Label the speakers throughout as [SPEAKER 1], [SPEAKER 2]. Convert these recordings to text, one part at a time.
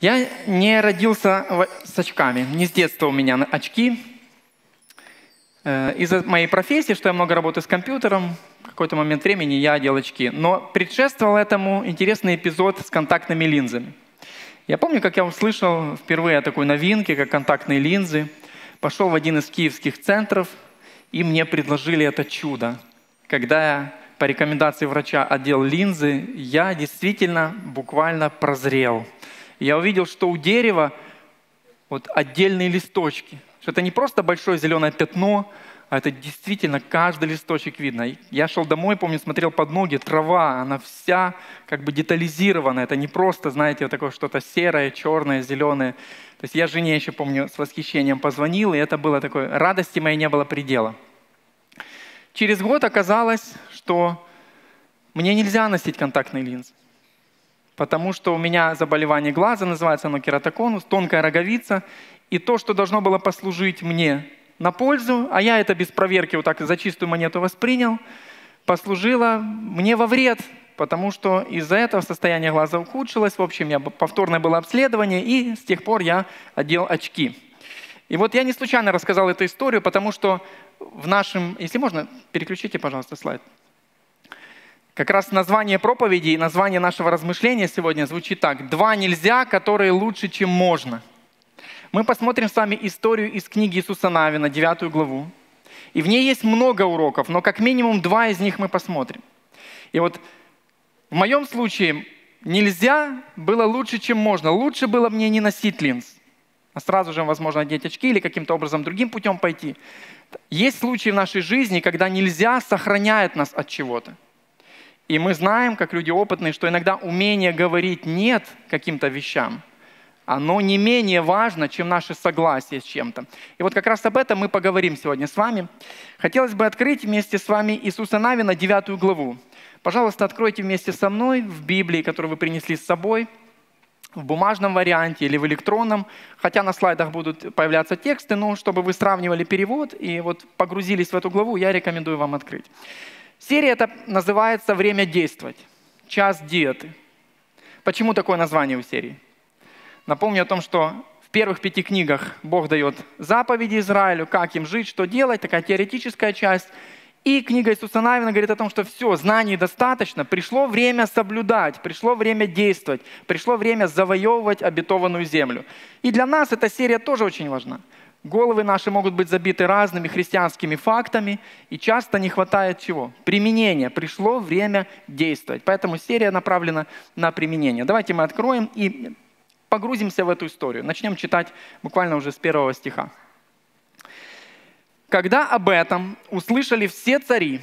[SPEAKER 1] Я не родился с очками. Не с детства у меня очки. Э, из-за моей профессии, что я много работаю с компьютером, в какой-то момент времени я одел очки. Но предшествовал этому интересный эпизод с контактными линзами. Я помню, как я услышал впервые о такой новинке, как контактные линзы. Пошел в один из киевских центров, и мне предложили это чудо. Когда я по рекомендации врача одел линзы, я действительно буквально прозрел – я увидел, что у дерева вот отдельные листочки. Что это не просто большое зеленое пятно, а это действительно каждый листочек видно. Я шел домой, помню, смотрел под ноги, трава, она вся как бы детализирована. Это не просто, знаете, вот такое что-то серое, черное, зеленое. То есть я жене еще, помню, с восхищением позвонил, и это было такое, радости моей не было предела. Через год оказалось, что мне нельзя носить контактные линзы потому что у меня заболевание глаза, называется оно кератоконус, тонкая роговица, и то, что должно было послужить мне на пользу, а я это без проверки вот так за чистую монету воспринял, послужило мне во вред, потому что из-за этого состояние глаза ухудшилось. В общем, я, повторное было обследование, и с тех пор я одел очки. И вот я не случайно рассказал эту историю, потому что в нашем... Если можно, переключите, пожалуйста, слайд. Как раз название проповеди и название нашего размышления сегодня звучит так. «Два нельзя, которые лучше, чем можно». Мы посмотрим с вами историю из книги Иисуса Навина, 9 главу. И в ней есть много уроков, но как минимум два из них мы посмотрим. И вот в моем случае нельзя было лучше, чем можно. Лучше было мне не носить линз, а сразу же, возможно, одеть очки или каким-то образом другим путем пойти. Есть случаи в нашей жизни, когда нельзя сохраняет нас от чего-то. И мы знаем, как люди опытные, что иногда умение говорить «нет» каким-то вещам, оно не менее важно, чем наше согласие с чем-то. И вот как раз об этом мы поговорим сегодня с вами. Хотелось бы открыть вместе с вами Иисуса Навина 9 главу. Пожалуйста, откройте вместе со мной в Библии, которую вы принесли с собой, в бумажном варианте или в электронном, хотя на слайдах будут появляться тексты, но чтобы вы сравнивали перевод и вот погрузились в эту главу, я рекомендую вам открыть. Серия эта называется «Время действовать», «Час диеты». Почему такое название у серии? Напомню о том, что в первых пяти книгах Бог дает заповеди Израилю, как им жить, что делать, такая теоретическая часть. И книга Иисуса Навина говорит о том, что все, знаний достаточно, пришло время соблюдать, пришло время действовать, пришло время завоевывать обетованную землю. И для нас эта серия тоже очень важна. Головы наши могут быть забиты разными христианскими фактами, и часто не хватает чего? Применения. Пришло время действовать. Поэтому серия направлена на применение. Давайте мы откроем и погрузимся в эту историю. Начнем читать буквально уже с первого стиха. Когда об этом услышали все цари,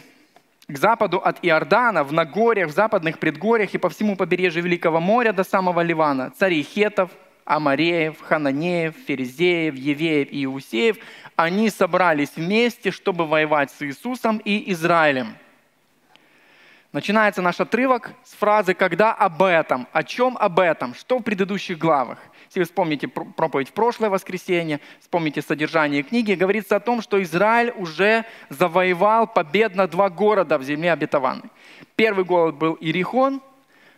[SPEAKER 1] к западу от Иордана, в Нагорьях, в западных предгорьях и по всему побережью Великого моря до самого Ливана, цари Хетов, Амареев, Хананеев, Ферезеев, Евеев и Иусеев, они собрались вместе, чтобы воевать с Иисусом и Израилем. Начинается наш отрывок с фразы «когда об этом?». О чем об этом? Что в предыдущих главах? Если вы вспомните проповедь в прошлое воскресенье, вспомните содержание книги, говорится о том, что Израиль уже завоевал победно два города в земле обетованной. Первый город был Иерихон –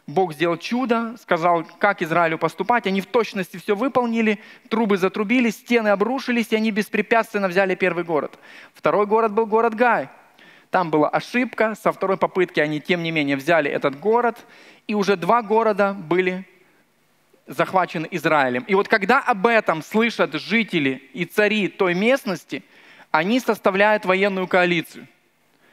[SPEAKER 1] Бог сделал чудо, сказал, как Израилю поступать. Они в точности все выполнили, трубы затрубили, стены обрушились, и они беспрепятственно взяли первый город. Второй город был город Гай. Там была ошибка, со второй попытки они, тем не менее, взяли этот город, и уже два города были захвачены Израилем. И вот когда об этом слышат жители и цари той местности, они составляют военную коалицию,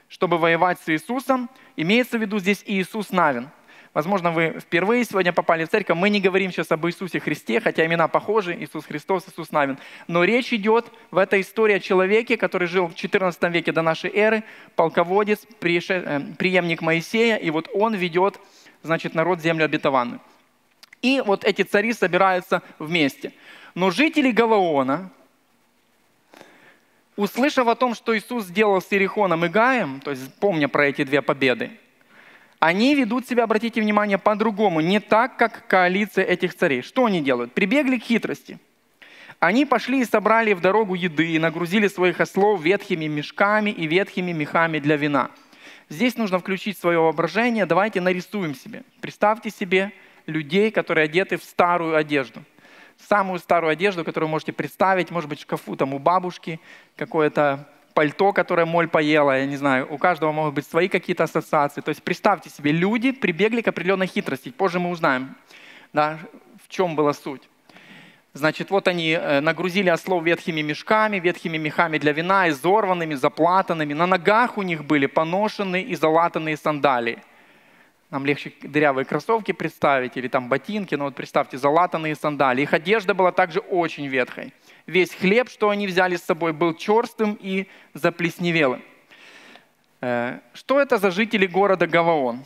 [SPEAKER 1] чтобы воевать с Иисусом. Имеется в виду здесь Иисус Навин – Возможно, вы впервые сегодня попали в церковь. Мы не говорим сейчас об Иисусе Христе, хотя имена похожи, Иисус Христос, Иисус Навин. Но речь идет в этой истории о человеке, который жил в 14 веке до нашей эры, полководец, э, преемник Моисея, и вот он ведет, значит, народ землю обетованную. И вот эти цари собираются вместе. Но жители Галаона, услышав о том, что Иисус сделал с Иерихоном и Гаем, то есть помня про эти две победы, они ведут себя, обратите внимание, по-другому, не так, как коалиция этих царей. Что они делают? Прибегли к хитрости. Они пошли и собрали в дорогу еды и нагрузили своих ослов ветхими мешками и ветхими мехами для вина. Здесь нужно включить свое воображение. Давайте нарисуем себе. Представьте себе людей, которые одеты в старую одежду. самую старую одежду, которую можете представить, может быть, в шкафу там у бабушки, какое-то пальто, которое моль поела, я не знаю, у каждого могут быть свои какие-то ассоциации. То есть представьте себе, люди прибегли к определенной хитрости. Позже мы узнаем, да, в чем была суть. Значит, вот они э, нагрузили ослов ветхими мешками, ветхими мехами для вина, изорванными, заплатанными. На ногах у них были поношенные и залатанные сандалии. Нам легче дырявые кроссовки представить или там ботинки, но вот представьте, залатанные сандалии. Их одежда была также очень ветхой. Весь хлеб, что они взяли с собой, был черстым и заплесневелым. Э, что это за жители города Гаваон?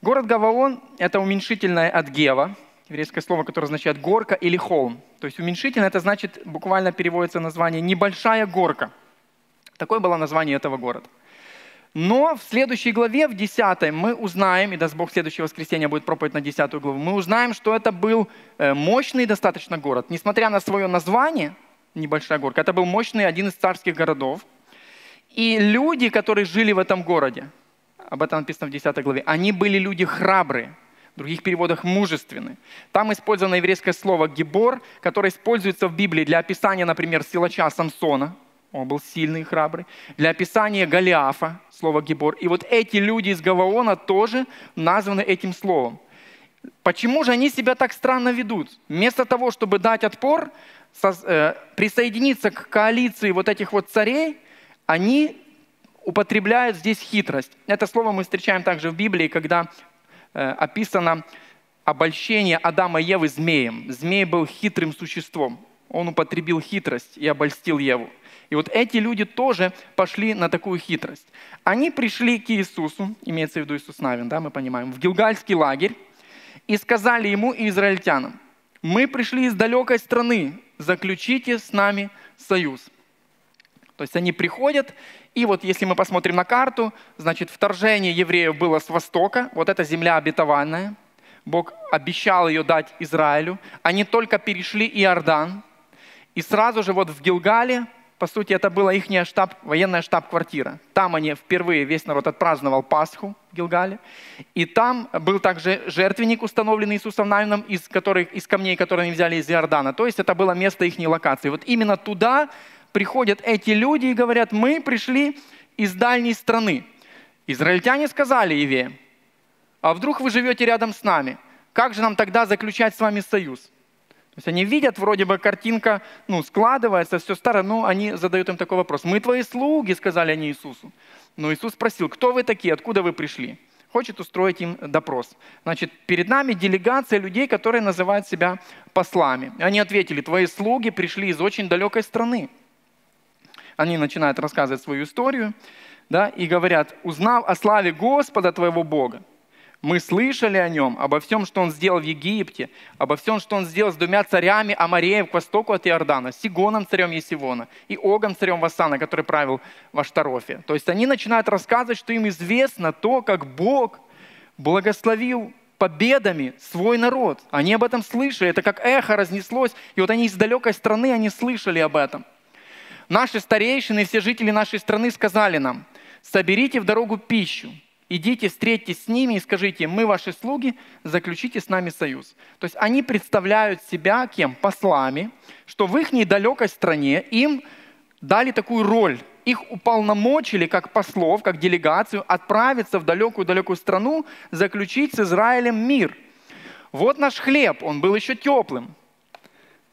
[SPEAKER 1] Город Гаваон – это уменьшительное от Гева – еврейское слово, которое означает горка или холм. То есть уменьшительно это значит, буквально переводится название «небольшая горка». Такое было название этого города. Но в следующей главе, в 10 мы узнаем, и даст Бог, следующее воскресенье будет проповедь на 10 главу, мы узнаем, что это был э, мощный достаточно город. Несмотря на свое название, небольшая горка, это был мощный один из царских городов. И люди, которые жили в этом городе, об этом написано в 10 главе, они были люди храбрые, в других переводах мужественны. Там использовано еврейское слово «гибор», которое используется в Библии для описания, например, силача Самсона. Он был сильный и храбрый. Для описания Голиафа, слово «гибор». И вот эти люди из Гаваона тоже названы этим словом. Почему же они себя так странно ведут? Вместо того, чтобы дать отпор, э, присоединиться к коалиции вот этих вот царей, они употребляют здесь хитрость. Это слово мы встречаем также в Библии, когда Э, описано обольщение Адама и Евы змеем. Змей был хитрым существом. Он употребил хитрость и обольстил Еву. И вот эти люди тоже пошли на такую хитрость. Они пришли к Иисусу, имеется в виду Иисус Навин, да, мы понимаем, в Гилгальский лагерь, и сказали ему и израильтянам, мы пришли из далекой страны, заключите с нами союз. То есть они приходят и вот если мы посмотрим на карту, значит, вторжение евреев было с востока, вот эта земля обетованная. Бог обещал ее дать Израилю. Они только перешли Иордан. И сразу же вот в Гилгале, по сути, это была их штаб, военная штаб-квартира. Там они впервые, весь народ отпраздновал Пасху в Гилгале. И там был также жертвенник, установленный Иисусом Навином, из, которых, из камней, которые они взяли из Иордана. То есть это было место их локации. Вот именно туда приходят эти люди и говорят, мы пришли из дальней страны. Израильтяне сказали Еве, а вдруг вы живете рядом с нами? Как же нам тогда заключать с вами союз? То есть они видят, вроде бы картинка ну, складывается, все старое, но они задают им такой вопрос. Мы твои слуги, сказали они Иисусу. Но Иисус спросил, кто вы такие, откуда вы пришли? Хочет устроить им допрос. Значит, перед нами делегация людей, которые называют себя послами. Они ответили, твои слуги пришли из очень далекой страны они начинают рассказывать свою историю, да, и говорят, узнав о славе Господа твоего Бога, мы слышали о нем, обо всем, что он сделал в Египте, обо всем, что он сделал с двумя царями Амареев к востоку от Иордана, Сигоном царем Есивона и Огом царем Вассана, который правил в Аштарофе. То есть они начинают рассказывать, что им известно то, как Бог благословил победами свой народ. Они об этом слышали, это как эхо разнеслось, и вот они из далекой страны, они слышали об этом – Наши старейшины и все жители нашей страны сказали нам, соберите в дорогу пищу, идите, встретьтесь с ними и скажите, мы ваши слуги, заключите с нами союз. То есть они представляют себя кем? Послами, что в их недалекой стране им дали такую роль. Их уполномочили как послов, как делегацию отправиться в далекую-далекую страну, заключить с Израилем мир. Вот наш хлеб, он был еще теплым.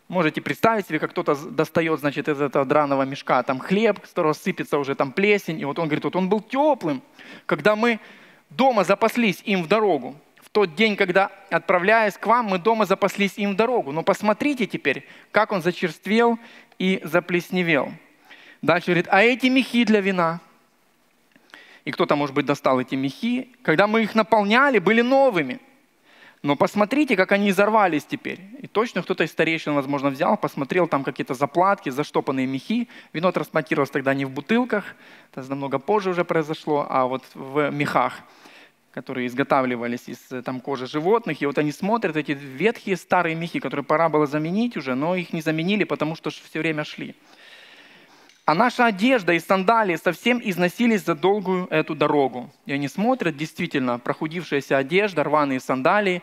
[SPEAKER 1] Можете представить себе, как кто-то достает, значит, из этого драного мешка там хлеб, с которого сыпется уже там плесень, и вот он говорит, вот он был теплым. Когда мы дома запаслись им в дорогу, в тот день, когда, отправляясь к вам, мы дома запаслись им в дорогу. Но посмотрите теперь, как он зачерствел и заплесневел. Дальше говорит, а эти мехи для вина? И кто-то, может быть, достал эти мехи. Когда мы их наполняли, были новыми – но посмотрите, как они изорвались теперь. И точно кто-то из старейшин, возможно, взял, посмотрел, там какие-то заплатки, заштопанные мехи. Вино транспортировалось тогда не в бутылках, это намного позже уже произошло, а вот в мехах, которые изготавливались из там, кожи животных. И вот они смотрят эти ветхие старые мехи, которые пора было заменить уже, но их не заменили, потому что все время шли. А наша одежда и сандалии совсем износились за долгую эту дорогу. И они смотрят, действительно, прохудившаяся одежда, рваные сандалии.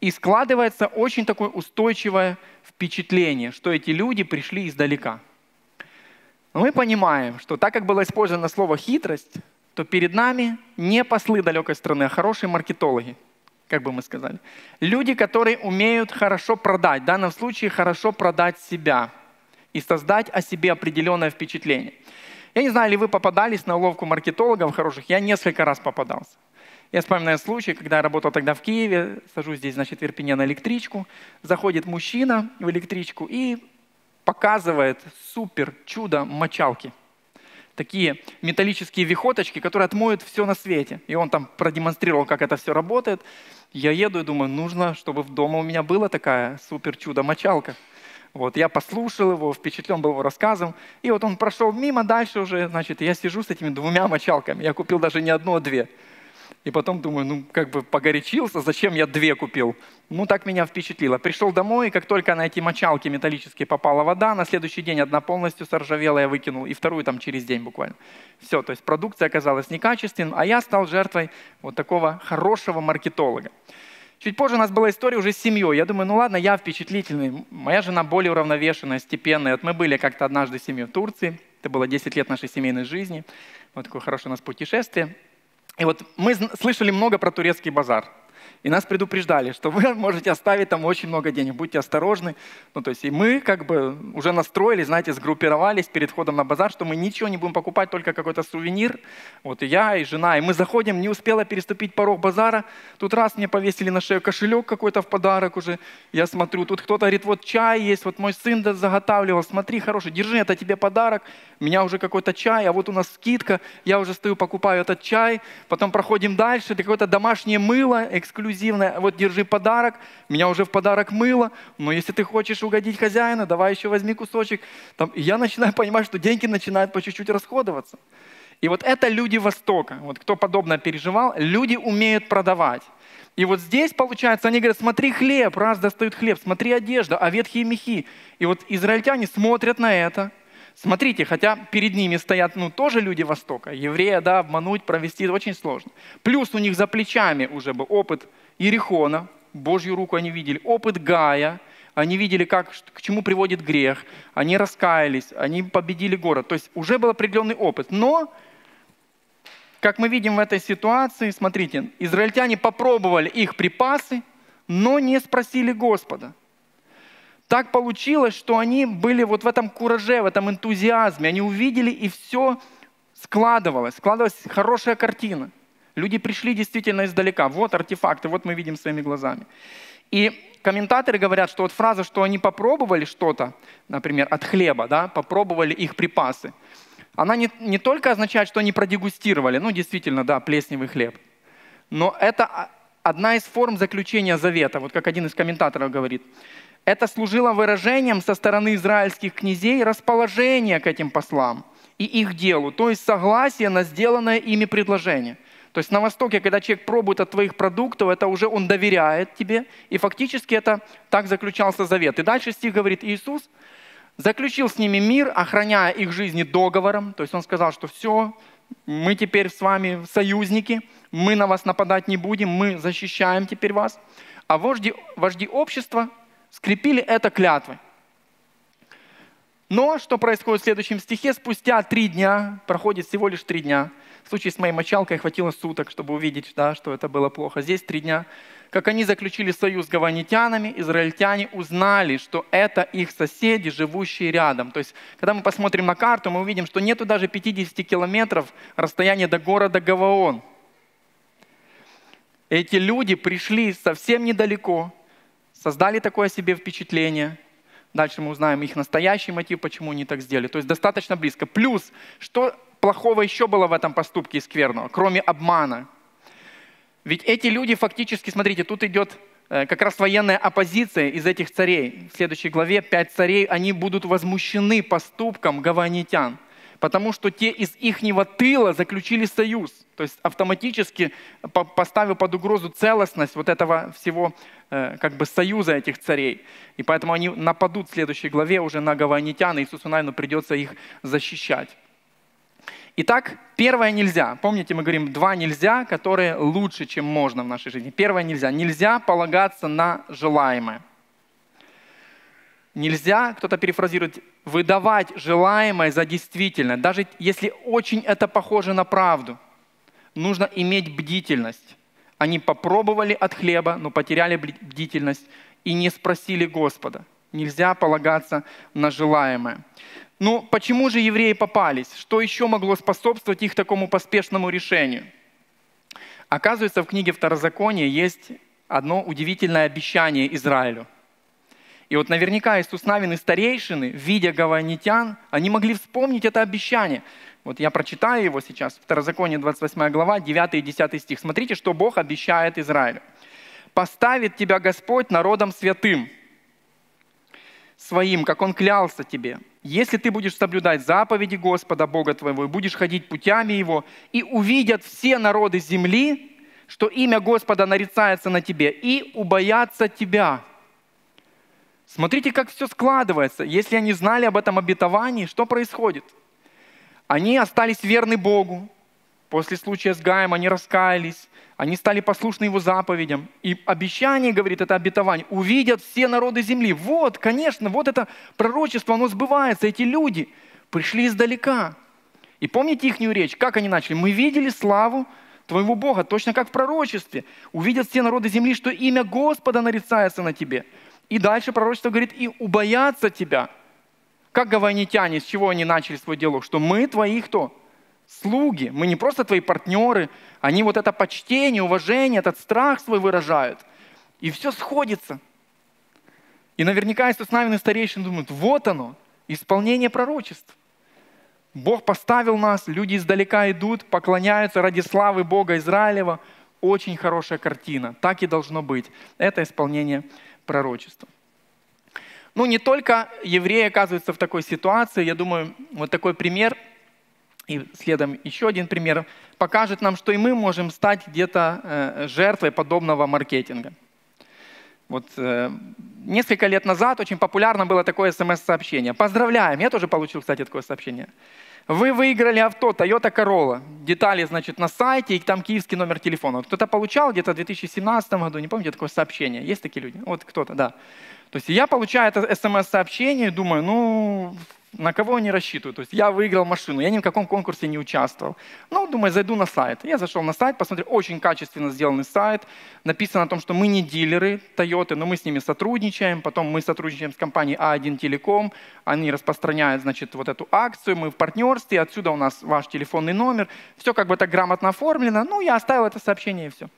[SPEAKER 1] И складывается очень такое устойчивое впечатление, что эти люди пришли издалека. Но мы понимаем, что так как было использовано слово «хитрость», то перед нами не послы далекой страны, а хорошие маркетологи, как бы мы сказали. Люди, которые умеют хорошо продать, в данном случае хорошо продать себя и создать о себе определенное впечатление. Я не знаю, ли вы попадались на уловку маркетологов хороших, я несколько раз попадался. Я вспоминаю случай, когда я работал тогда в Киеве, сажусь здесь, значит, в Ирпене на электричку, заходит мужчина в электричку и показывает супер чудо мочалки. Такие металлические вихоточки, которые отмоют все на свете. И он там продемонстрировал, как это все работает. Я еду и думаю, нужно, чтобы в дома у меня была такая супер чудо мочалка. Вот, я послушал его, впечатлен был его рассказом. И вот он прошел мимо, дальше уже, значит, я сижу с этими двумя мочалками. Я купил даже не одну, а две. И потом думаю, ну как бы погорячился, зачем я две купил? Ну так меня впечатлило. Пришел домой, и как только на эти мочалки металлические попала вода, на следующий день одна полностью соржавела, я выкинул, и вторую там через день буквально. Все, то есть продукция оказалась некачественной, а я стал жертвой вот такого хорошего маркетолога. Чуть позже у нас была история уже с семьей. Я думаю, ну ладно, я впечатлительный. Моя жена более уравновешенная, степенная. Вот мы были как-то однажды семьей в Турции. Это было 10 лет нашей семейной жизни. Вот такое хорошее у нас путешествие. И вот мы слышали много про турецкий базар. И нас предупреждали, что вы можете оставить там очень много денег, будьте осторожны. Ну, то есть и мы как бы уже настроились, знаете, сгруппировались перед входом на базар, что мы ничего не будем покупать, только какой-то сувенир. Вот и я, и жена, и мы заходим, не успела переступить порог базара. Тут раз мне повесили на шею кошелек какой-то в подарок уже. Я смотрю, тут кто-то говорит, вот чай есть, вот мой сын заготавливал, смотри, хороший, держи, это тебе подарок. У меня уже какой-то чай, а вот у нас скидка, я уже стою, покупаю этот чай. Потом проходим дальше, это какое-то домашнее мыло, эксклюзив эксклюзивное, вот держи подарок, меня уже в подарок мыло, но если ты хочешь угодить хозяину, давай еще возьми кусочек. Там, и я начинаю понимать, что деньги начинают по чуть-чуть расходоваться. И вот это люди Востока, вот кто подобно переживал, люди умеют продавать. И вот здесь, получается, они говорят, смотри хлеб, раз достают хлеб, смотри одежда, а ветхие мехи. И вот израильтяне смотрят на это, Смотрите, хотя перед ними стоят ну, тоже люди Востока, еврея, да, обмануть, провести очень сложно. Плюс у них за плечами уже был опыт Иерихона, Божью руку они видели, опыт Гая, они видели, как, к чему приводит грех, они раскаялись, они победили город. То есть уже был определенный опыт. Но, как мы видим в этой ситуации, смотрите, израильтяне попробовали их припасы, но не спросили Господа. Так получилось, что они были вот в этом кураже, в этом энтузиазме. Они увидели, и все складывалось. Складывалась хорошая картина. Люди пришли действительно издалека. Вот артефакты, вот мы видим своими глазами. И комментаторы говорят, что вот фраза, что они попробовали что-то, например, от хлеба, да, попробовали их припасы, она не, не только означает, что они продегустировали, ну, действительно, да, плесневый хлеб, но это одна из форм заключения завета, вот как один из комментаторов говорит. Это служило выражением со стороны израильских князей расположения к этим послам и их делу, то есть согласие на сделанное ими предложение. То есть на Востоке, когда человек пробует от твоих продуктов, это уже он доверяет тебе, и фактически это так заключался завет. И дальше стих говорит, Иисус заключил с ними мир, охраняя их жизни договором, то есть он сказал, что все, мы теперь с вами союзники, мы на вас нападать не будем, мы защищаем теперь вас. А вожди, вожди общества скрепили это клятвой. Но что происходит в следующем стихе? Спустя три дня, проходит всего лишь три дня. В случае с моей мочалкой хватило суток, чтобы увидеть, да, что это было плохо. Здесь три дня. Как они заключили союз с гаванитянами, израильтяне узнали, что это их соседи, живущие рядом. То есть, когда мы посмотрим на карту, мы увидим, что нету даже 50 километров расстояния до города Гаваон. Эти люди пришли совсем недалеко, создали такое себе впечатление. Дальше мы узнаем их настоящий мотив, почему они так сделали. То есть достаточно близко. Плюс, что плохого еще было в этом поступке скверного, кроме обмана? Ведь эти люди фактически, смотрите, тут идет э, как раз военная оппозиция из этих царей. В следующей главе пять царей, они будут возмущены поступком гаванитян потому что те из ихнего тыла заключили союз, то есть автоматически поставив под угрозу целостность вот этого всего э, как бы союза этих царей. И поэтому они нападут в следующей главе уже на гаванитян, и Иисусу Навину придется их защищать. Итак, первое нельзя. Помните, мы говорим два нельзя, которые лучше, чем можно в нашей жизни. Первое нельзя. Нельзя полагаться на желаемое. Нельзя, кто-то перефразирует, выдавать желаемое за действительное, даже если очень это похоже на правду. Нужно иметь бдительность. Они попробовали от хлеба, но потеряли бдительность и не спросили Господа. Нельзя полагаться на желаемое. Ну, почему же евреи попались? Что еще могло способствовать их такому поспешному решению? Оказывается, в книге Второзакония есть одно удивительное обещание Израилю. И вот наверняка Иисус Навин и старейшины, видя гаванитян, они могли вспомнить это обещание. Вот я прочитаю его сейчас, Второзаконие 28 глава, 9 и 10 стих. Смотрите, что Бог обещает Израилю. «Поставит тебя Господь народом святым, своим, как Он клялся тебе, если ты будешь соблюдать заповеди Господа Бога твоего и будешь ходить путями Его, и увидят все народы земли, что имя Господа нарицается на тебе, и убоятся тебя». Смотрите, как все складывается. Если они знали об этом обетовании, что происходит? Они остались верны Богу. После случая с Гаем они раскаялись, они стали послушны Его заповедям. И обещание, говорит это обетование, увидят все народы земли. Вот, конечно, вот это пророчество, оно сбывается. Эти люди пришли издалека. И помните их речь, как они начали? Мы видели славу твоего Бога, точно как в пророчестве. Увидят все народы земли, что имя Господа нарицается на тебе. И дальше пророчество говорит, и убоятся тебя. Как гаванитяне, с чего они начали свой диалог? Что мы твои кто? Слуги. Мы не просто твои партнеры, они вот это почтение, уважение, этот страх свой выражают. И все сходится. И наверняка Иисус Навин и старейшин думают, вот оно, исполнение пророчеств. Бог поставил нас, люди издалека идут, поклоняются ради славы Бога Израилева. Очень хорошая картина. Так и должно быть. Это исполнение пророчества. Ну, не только евреи оказываются в такой ситуации. Я думаю, вот такой пример – и следом еще один пример, покажет нам, что и мы можем стать где-то э, жертвой подобного маркетинга. Вот э, несколько лет назад очень популярно было такое смс-сообщение. Поздравляем, я тоже получил, кстати, такое сообщение. Вы выиграли авто Toyota Corolla. Детали, значит, на сайте, и там киевский номер телефона. Кто-то получал где-то в 2017 году, не помните такое сообщение? Есть такие люди? Вот кто-то, да. То есть я получаю это смс-сообщение и думаю, ну, на кого они рассчитывают? То есть я выиграл машину, я ни в каком конкурсе не участвовал. Ну, думаю, зайду на сайт. Я зашел на сайт, посмотрел, очень качественно сделанный сайт. Написано о том, что мы не дилеры Toyota, но мы с ними сотрудничаем. Потом мы сотрудничаем с компанией А1 Телеком. Они распространяют, значит, вот эту акцию. Мы в партнерстве, отсюда у нас ваш телефонный номер. Все как бы так грамотно оформлено. Ну, я оставил это сообщение и все.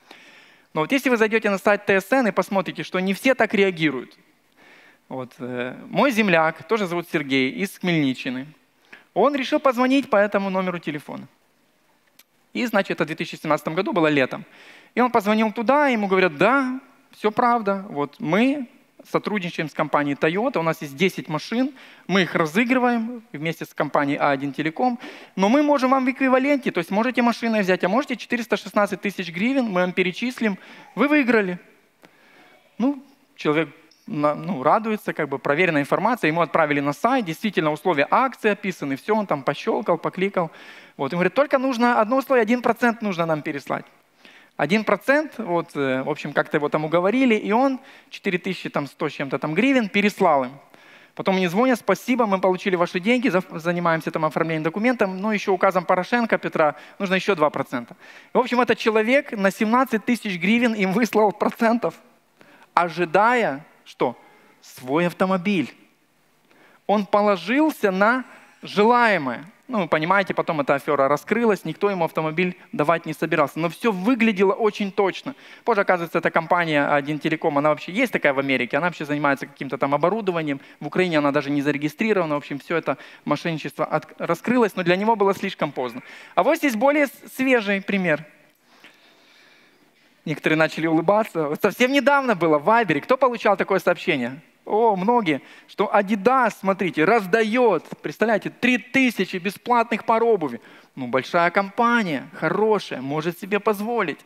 [SPEAKER 1] Но вот если вы зайдете на сайт ТСН и посмотрите, что не все так реагируют, вот. Э, мой земляк, тоже зовут Сергей, из Хмельниччины, он решил позвонить по этому номеру телефона. И, значит, это в 2017 году было летом. И он позвонил туда, ему говорят, да, все правда, вот мы сотрудничаем с компанией Toyota, у нас есть 10 машин, мы их разыгрываем вместе с компанией А1 Телеком, но мы можем вам в эквиваленте, то есть можете машины взять, а можете 416 тысяч гривен, мы вам перечислим, вы выиграли. Ну, человек ну, радуется, как бы проверенная информация, ему отправили на сайт, действительно условия акции описаны, все, он там пощелкал, покликал. Вот, он говорит, только нужно одно условие, один процент нужно нам переслать. Один процент, вот, э, в общем, как-то его там уговорили, и он 4100 с чем-то там гривен переслал им. Потом мне звонят, спасибо, мы получили ваши деньги, занимаемся там оформлением документов, но еще указом Порошенко Петра нужно еще 2%. В общем, этот человек на 17 тысяч гривен им выслал процентов, ожидая, что? Свой автомобиль. Он положился на желаемое. Ну, вы понимаете, потом эта афера раскрылась, никто ему автомобиль давать не собирался. Но все выглядело очень точно. Позже, оказывается, эта компания Один Телеком, она вообще есть такая в Америке, она вообще занимается каким-то там оборудованием. В Украине она даже не зарегистрирована. В общем, все это мошенничество от... раскрылось, но для него было слишком поздно. А вот здесь более свежий пример – Некоторые начали улыбаться. Вот совсем недавно было в Вайбере. Кто получал такое сообщение? О, многие. Что Adidas, смотрите, раздает, представляете, 3000 бесплатных пар обуви. Ну, большая компания, хорошая, может себе позволить.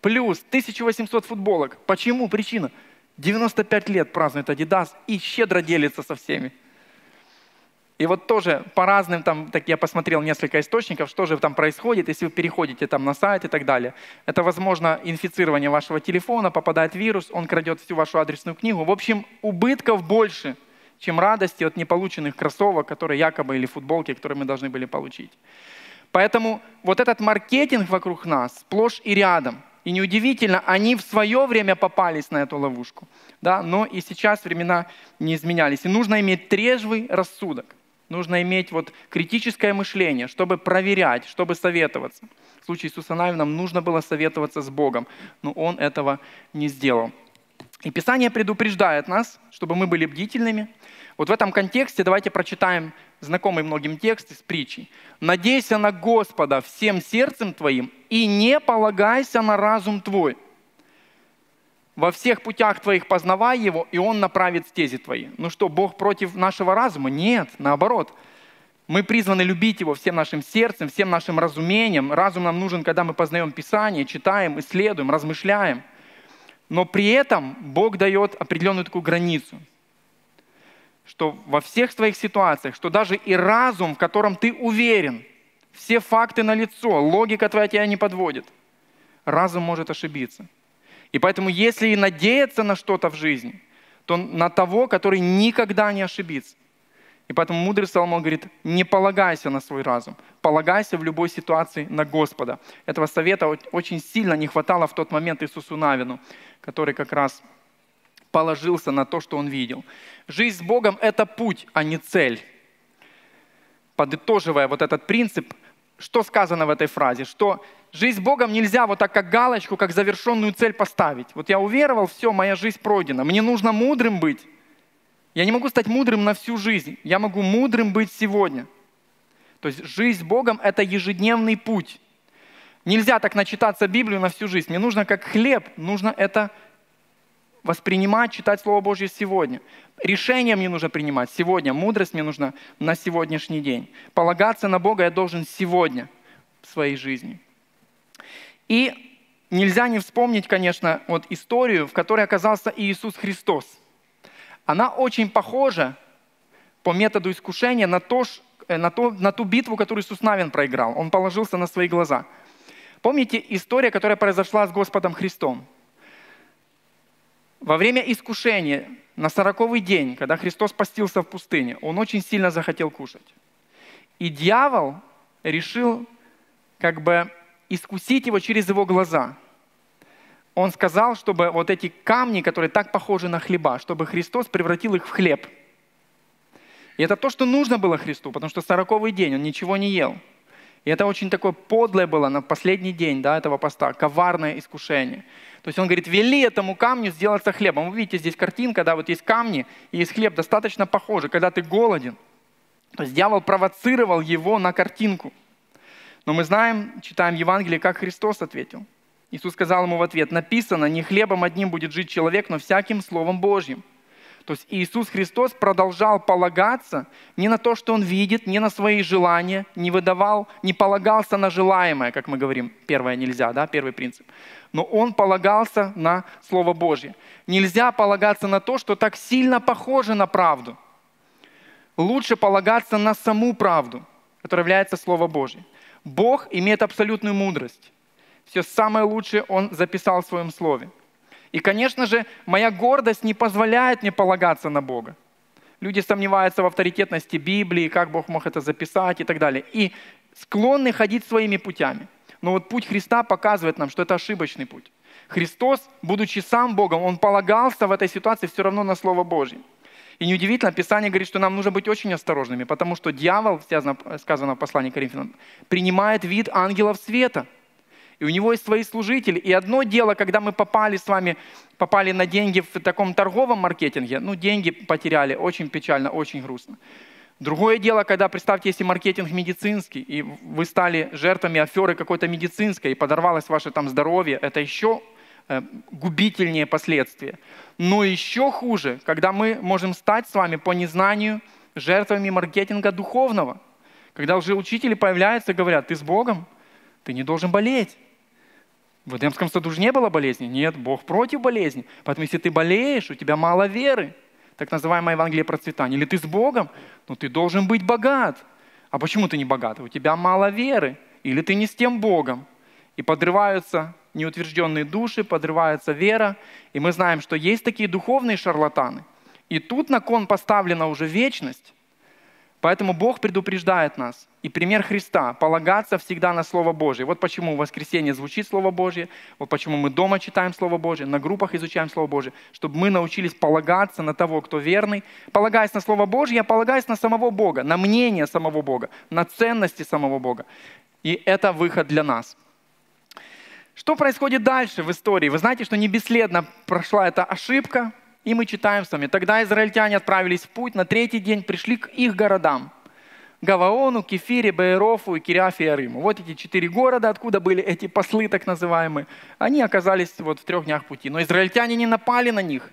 [SPEAKER 1] Плюс 1800 футболок. Почему? Причина. 95 лет празднует Adidas и щедро делится со всеми. И вот тоже по разным, там, так я посмотрел несколько источников, что же там происходит, если вы переходите там на сайт и так далее. Это, возможно, инфицирование вашего телефона, попадает вирус, он крадет всю вашу адресную книгу. В общем, убытков больше, чем радости от неполученных кроссовок, которые якобы, или футболки, которые мы должны были получить. Поэтому вот этот маркетинг вокруг нас сплошь и рядом. И неудивительно, они в свое время попались на эту ловушку. Да? Но и сейчас времена не изменялись. И нужно иметь трезвый рассудок. Нужно иметь вот критическое мышление, чтобы проверять, чтобы советоваться. В случае с Усанаевым нужно было советоваться с Богом, но он этого не сделал. И Писание предупреждает нас, чтобы мы были бдительными. Вот в этом контексте давайте прочитаем знакомый многим текст из притчи. «Надейся на Господа всем сердцем твоим и не полагайся на разум твой. Во всех путях твоих познавай Его, и Он направит стези твои». Ну что, Бог против нашего разума? Нет, наоборот. Мы призваны любить Его всем нашим сердцем, всем нашим разумением. Разум нам нужен, когда мы познаем Писание, читаем, исследуем, размышляем. Но при этом Бог дает определенную такую границу – что во всех твоих ситуациях, что даже и разум, в котором ты уверен, все факты на лицо, логика твоя тебя не подводит, разум может ошибиться. И поэтому, если и надеяться на что-то в жизни, то на того, который никогда не ошибится. И поэтому мудрый Соломон говорит, не полагайся на свой разум, полагайся в любой ситуации на Господа. Этого совета очень сильно не хватало в тот момент Иисусу Навину, который как раз положился на то, что он видел. Жизнь с Богом – это путь, а не цель. Подытоживая вот этот принцип, что сказано в этой фразе? Что жизнь с Богом нельзя вот так как галочку, как завершенную цель поставить. Вот я уверовал, все, моя жизнь пройдена. Мне нужно мудрым быть. Я не могу стать мудрым на всю жизнь. Я могу мудрым быть сегодня. То есть жизнь с Богом – это ежедневный путь. Нельзя так начитаться Библию на всю жизнь. Мне нужно как хлеб, нужно это воспринимать, читать Слово Божье сегодня. Решение мне нужно принимать сегодня. Мудрость мне нужна на сегодняшний день. Полагаться на Бога я должен сегодня в своей жизни. И нельзя не вспомнить, конечно, вот историю, в которой оказался Иисус Христос. Она очень похожа по методу искушения на, то, э, на, то, на ту битву, которую Иисус Навин проиграл. Он положился на свои глаза. Помните история, которая произошла с Господом Христом? Во время искушения на сороковый день, когда Христос постился в пустыне, он очень сильно захотел кушать. И дьявол решил как бы искусить его через его глаза. Он сказал, чтобы вот эти камни, которые так похожи на хлеба, чтобы Христос превратил их в хлеб. И это то, что нужно было Христу, потому что сороковый день он ничего не ел. И это очень такое подлое было на последний день да, этого поста, коварное искушение. То есть он говорит, вели этому камню сделаться хлебом. Вы видите, здесь картинка, да, вот есть камни и есть хлеб, достаточно похожи, когда ты голоден. То есть дьявол провоцировал его на картинку. Но мы знаем, читаем Евангелие, как Христос ответил. Иисус сказал ему в ответ, написано, не хлебом одним будет жить человек, но всяким Словом Божьим. То есть Иисус Христос продолжал полагаться не на то, что Он видит, не на свои желания, не выдавал, не полагался на желаемое, как мы говорим, первое нельзя, да, первый принцип. Но Он полагался на Слово Божье. Нельзя полагаться на то, что так сильно похоже на правду. Лучше полагаться на саму правду, которая является Слово Божье. Бог имеет абсолютную мудрость. Все самое лучшее Он записал в Своем Слове – и, конечно же, моя гордость не позволяет мне полагаться на Бога. Люди сомневаются в авторитетности Библии, как Бог мог это записать и так далее. И склонны ходить своими путями. Но вот путь Христа показывает нам, что это ошибочный путь. Христос, будучи сам Богом, Он полагался в этой ситуации все равно на Слово Божье. И неудивительно, Писание говорит, что нам нужно быть очень осторожными, потому что дьявол, сказано в послании Коринфянам, принимает вид ангелов света – и у него есть свои служители. И одно дело, когда мы попали с вами, попали на деньги в таком торговом маркетинге, ну, деньги потеряли, очень печально, очень грустно. Другое дело, когда, представьте, если маркетинг медицинский, и вы стали жертвами аферы какой-то медицинской, и подорвалось ваше там здоровье, это еще губительнее последствия. Но еще хуже, когда мы можем стать с вами по незнанию жертвами маркетинга духовного. Когда уже учители появляются и говорят, ты с Богом, ты не должен болеть. В Эдемском саду же не было болезни. Нет, Бог против болезни. Поэтому если ты болеешь, у тебя мало веры. так называемое Евангелие процветания. Или ты с Богом, ну ты должен быть богат. А почему ты не богат? У тебя мало веры. Или ты не с тем Богом. И подрываются неутвержденные души, подрывается вера. И мы знаем, что есть такие духовные шарлатаны. И тут на кон поставлена уже вечность. Поэтому Бог предупреждает нас. И пример Христа – полагаться всегда на Слово Божье. Вот почему в воскресенье звучит Слово Божье, вот почему мы дома читаем Слово Божье, на группах изучаем Слово Божье, чтобы мы научились полагаться на того, кто верный. Полагаясь на Слово Божье, я полагаюсь на самого Бога, на мнение самого Бога, на ценности самого Бога. И это выход для нас. Что происходит дальше в истории? Вы знаете, что не бесследно прошла эта ошибка, и мы читаем с вами. Тогда израильтяне отправились в путь, на третий день пришли к их городам. Гаваону, Кефире, Беерофу и Кириафе и Ариму. Вот эти четыре города, откуда были эти послы так называемые. Они оказались вот в трех днях пути. Но израильтяне не напали на них,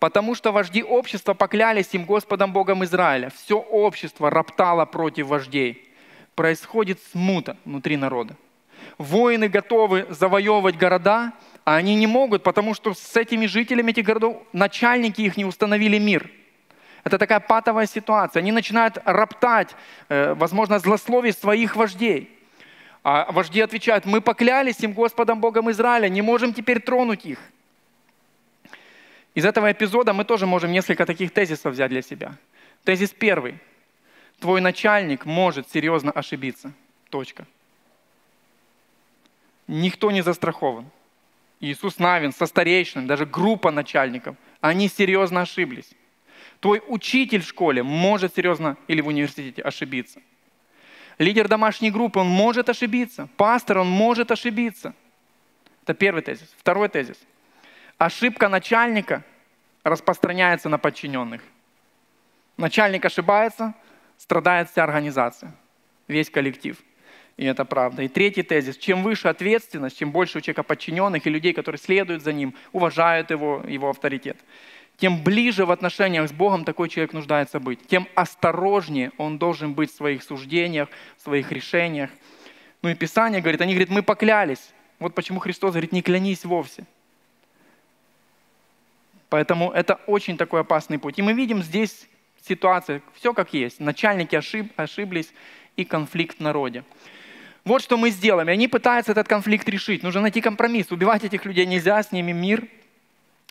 [SPEAKER 1] потому что вожди общества поклялись им Господом Богом Израиля. Все общество роптало против вождей. Происходит смута внутри народа. Воины готовы завоевывать города, а они не могут, потому что с этими жителями этих городов начальники их не установили мир. Это такая патовая ситуация. Они начинают роптать, э, возможно, злословить своих вождей. А вожди отвечают, мы поклялись им Господом Богом Израиля, не можем теперь тронуть их. Из этого эпизода мы тоже можем несколько таких тезисов взять для себя. Тезис первый. Твой начальник может серьезно ошибиться. Точка. Никто не застрахован. Иисус Навин со старейшинами, даже группа начальников, они серьезно ошиблись. Твой учитель в школе может серьезно или в университете ошибиться. Лидер домашней группы, он может ошибиться. Пастор, он может ошибиться. Это первый тезис. Второй тезис. Ошибка начальника распространяется на подчиненных. Начальник ошибается, страдает вся организация, весь коллектив. И это правда. И третий тезис. Чем выше ответственность, чем больше у человека подчиненных и людей, которые следуют за ним, уважают его, его авторитет, тем ближе в отношениях с Богом такой человек нуждается быть. Тем осторожнее он должен быть в своих суждениях, в своих решениях. Ну и Писание говорит, они говорят, мы поклялись. Вот почему Христос говорит, не клянись вовсе. Поэтому это очень такой опасный путь. И мы видим здесь ситуацию, все как есть. Начальники ошиб, ошиблись и конфликт в народе. Вот что мы сделаем. И они пытаются этот конфликт решить. Нужно найти компромисс. Убивать этих людей нельзя, с ними мир.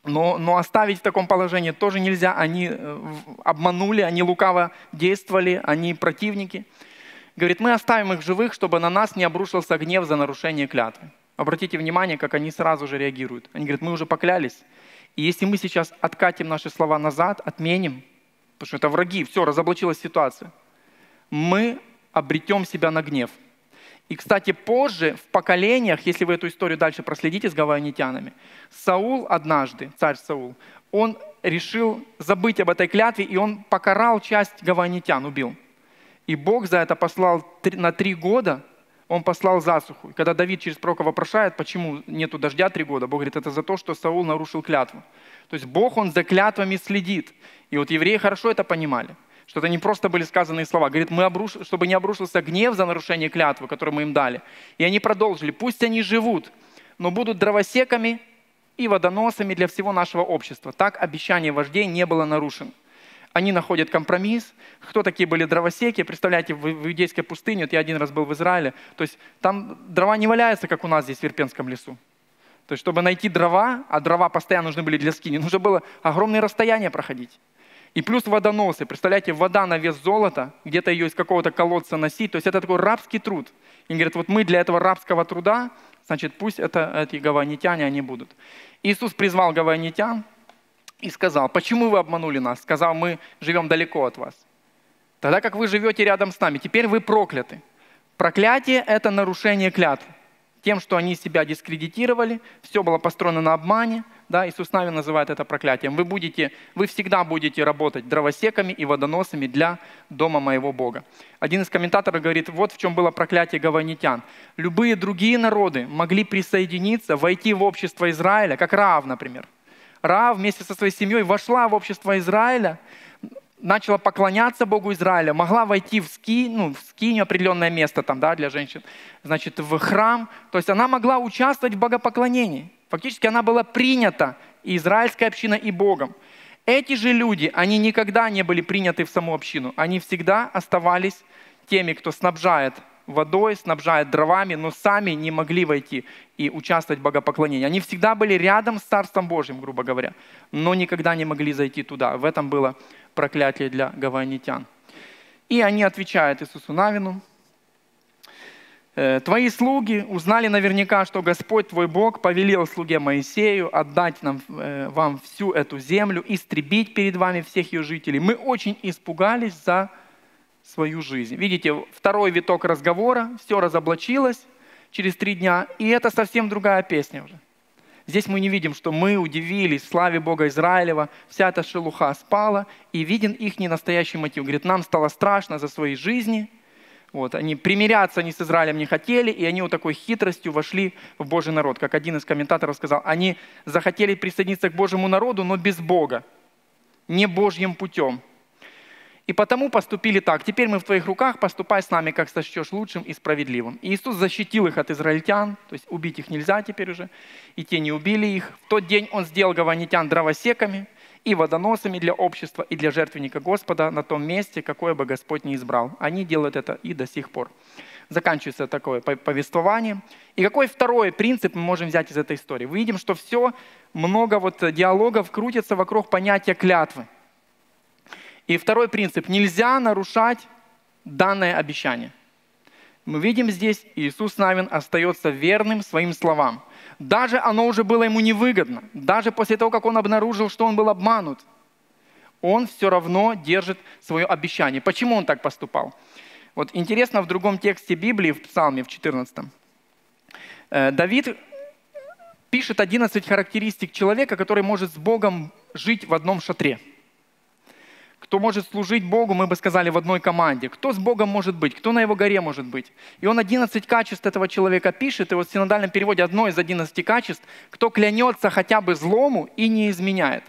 [SPEAKER 1] Но, но оставить в таком положении тоже нельзя. Они э, обманули, они лукаво действовали, они противники. Говорит, мы оставим их живых, чтобы на нас не обрушился гнев за нарушение клятвы. Обратите внимание, как они сразу же реагируют. Они говорят, мы уже поклялись. И если мы сейчас откатим наши слова назад, отменим, потому что это враги, все, разоблачилась ситуация, мы обретем себя на гнев – и, кстати, позже, в поколениях, если вы эту историю дальше проследите с гавайнитянами, Саул однажды, царь Саул, он решил забыть об этой клятве, и он покарал часть гавайнитян, убил. И Бог за это послал на три года, он послал засуху. Когда Давид через пророка вопрошает, почему нету дождя три года, Бог говорит, это за то, что Саул нарушил клятву. То есть Бог, он за клятвами следит. И вот евреи хорошо это понимали что это не просто были сказанные слова. Говорит, мы обруш... чтобы не обрушился гнев за нарушение клятвы, которую мы им дали. И они продолжили, пусть они живут, но будут дровосеками и водоносами для всего нашего общества. Так обещание вождей не было нарушено. Они находят компромисс. Кто такие были дровосеки? Представляете, в, в иудейской пустыне, вот я один раз был в Израиле, то есть там дрова не валяются, как у нас здесь в Ирпенском лесу. То есть, чтобы найти дрова, а дрова постоянно нужны были для скини, нужно было огромные расстояния проходить. И плюс водоносы. Представляете, вода на вес золота, где-то ее из какого-то колодца носить. То есть это такой рабский труд. И говорят, вот мы для этого рабского труда, значит, пусть это, эти гаванитяне, они будут. Иисус призвал гаванитян и сказал, почему вы обманули нас? Сказал, мы живем далеко от вас. Тогда как вы живете рядом с нами, теперь вы прокляты. Проклятие – это нарушение клятвы. Тем, что они себя дискредитировали, все было построено на обмане – да, Иисус Навин называет это проклятием. Вы, будете, вы всегда будете работать дровосеками и водоносами для дома моего Бога. Один из комментаторов говорит, вот в чем было проклятие гаванитян. Любые другие народы могли присоединиться, войти в общество Израиля, как Раав, например. Раав вместе со своей семьей вошла в общество Израиля, начала поклоняться Богу Израиля, могла войти в, ски, ну, в скиню, определенное место там, да, для женщин, значит, в храм. То есть она могла участвовать в богопоклонении. Фактически она была принята и израильской общиной, и Богом. Эти же люди, они никогда не были приняты в саму общину. Они всегда оставались теми, кто снабжает водой, снабжает дровами, но сами не могли войти и участвовать в богопоклонении. Они всегда были рядом с Царством Божьим, грубо говоря, но никогда не могли зайти туда. В этом было проклятие для гаванитян. И они отвечают Иисусу Навину, «Э, «Твои слуги узнали наверняка, что Господь твой Бог повелел слуге Моисею отдать нам, э, вам всю эту землю, истребить перед вами всех ее жителей. Мы очень испугались за свою жизнь. Видите, второй виток разговора, все разоблачилось через три дня, и это совсем другая песня уже. Здесь мы не видим, что мы удивились славе Бога Израилева, вся эта шелуха спала, и виден их ненастоящий мотив. Говорит, нам стало страшно за свои жизни, вот, они примиряться они с Израилем не хотели, и они вот такой хитростью вошли в Божий народ. Как один из комментаторов сказал, они захотели присоединиться к Божьему народу, но без Бога, не Божьим путем. И потому поступили так. Теперь мы в твоих руках, поступай с нами, как сочтешь лучшим и справедливым. И Иисус защитил их от израильтян, то есть убить их нельзя теперь уже, и те не убили их. В тот день Он сделал гаванитян дровосеками и водоносами для общества и для жертвенника Господа на том месте, какое бы Господь не избрал. Они делают это и до сих пор. Заканчивается такое повествование. И какой второй принцип мы можем взять из этой истории? Мы видим, что все, много вот диалогов крутится вокруг понятия клятвы. И второй принцип. Нельзя нарушать данное обещание. Мы видим здесь, Иисус Навин остается верным своим словам. Даже оно уже было ему невыгодно. Даже после того, как он обнаружил, что он был обманут. Он все равно держит свое обещание. Почему он так поступал? Вот интересно, в другом тексте Библии, в Псалме, в 14, э, Давид пишет 11 характеристик человека, который может с Богом жить в одном шатре – кто может служить Богу, мы бы сказали, в одной команде. Кто с Богом может быть, кто на его горе может быть. И он 11 качеств этого человека пишет, и вот в синодальном переводе одно из 11 качеств, кто клянется хотя бы злому и не изменяет.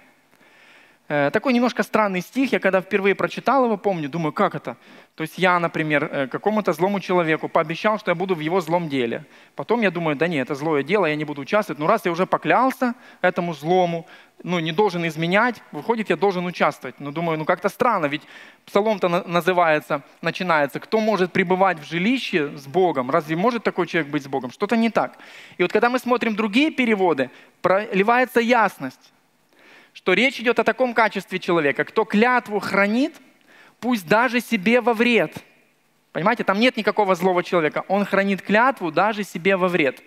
[SPEAKER 1] Э, такой немножко странный стих, я когда впервые прочитал его, помню, думаю, как это? То есть я, например, э, какому-то злому человеку пообещал, что я буду в его злом деле. Потом я думаю, да нет, это злое дело, я не буду участвовать. Но раз я уже поклялся этому злому, ну, не должен изменять, выходит, я должен участвовать. Но думаю, ну как-то странно, ведь псалом-то называется, начинается, кто может пребывать в жилище с Богом? Разве может такой человек быть с Богом? Что-то не так. И вот когда мы смотрим другие переводы, проливается ясность что речь идет о таком качестве человека, кто клятву хранит, пусть даже себе во вред. Понимаете, там нет никакого злого человека. Он хранит клятву даже себе во вред.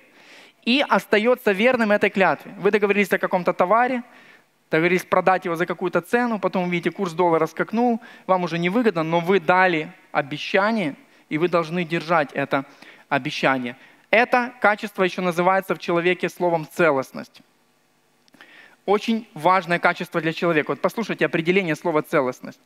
[SPEAKER 1] И остается верным этой клятве. Вы договорились о каком-то товаре, договорились продать его за какую-то цену, потом видите, курс доллара скакнул, вам уже невыгодно, но вы дали обещание, и вы должны держать это обещание. Это качество еще называется в человеке словом целостность очень важное качество для человека. Вот послушайте определение слова «целостность».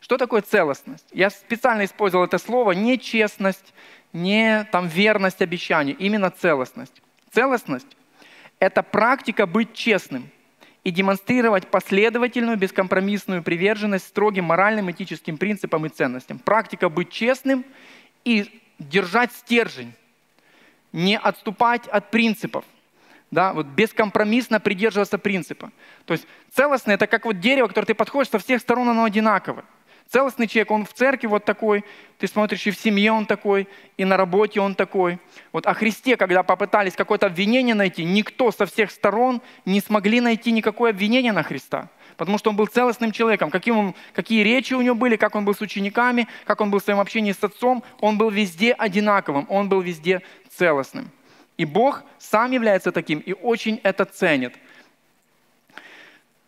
[SPEAKER 1] Что такое целостность? Я специально использовал это слово не честность, не там верность обещанию, именно целостность. Целостность – это практика быть честным и демонстрировать последовательную, бескомпромиссную приверженность строгим моральным, этическим принципам и ценностям. Практика быть честным и держать стержень, не отступать от принципов – да, вот бескомпромиссно придерживаться принципа. То есть целостный это как вот дерево, которое ты подходишь, со всех сторон оно одинаковое. Целостный человек, он в церкви вот такой, ты смотришь и в семье он такой, и на работе он такой. Вот о Христе, когда попытались какое-то обвинение найти, никто со всех сторон не смогли найти никакое обвинение на Христа. Потому что он был целостным человеком. Каким он, какие речи у него были, как он был с учениками, как он был в своем общении с отцом, он был везде одинаковым, он был везде целостным. И Бог сам является таким и очень это ценит.